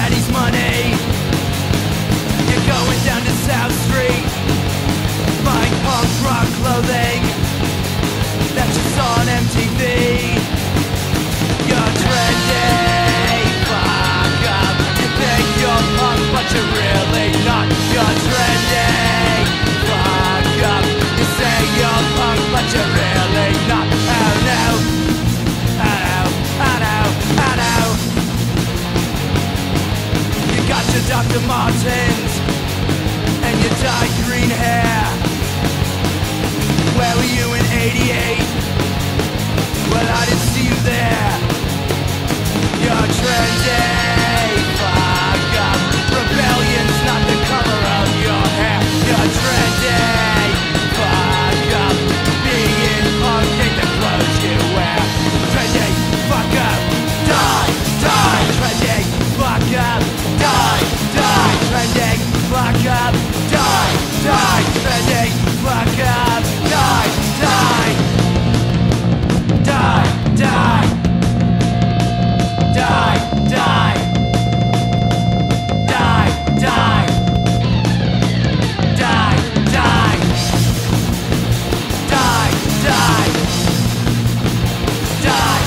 daddy's money. You're going down to South Street. Dr. Martens and your dyed green hair. Where were you in 88? Well, I didn't see you there. You're trending. Die! Die!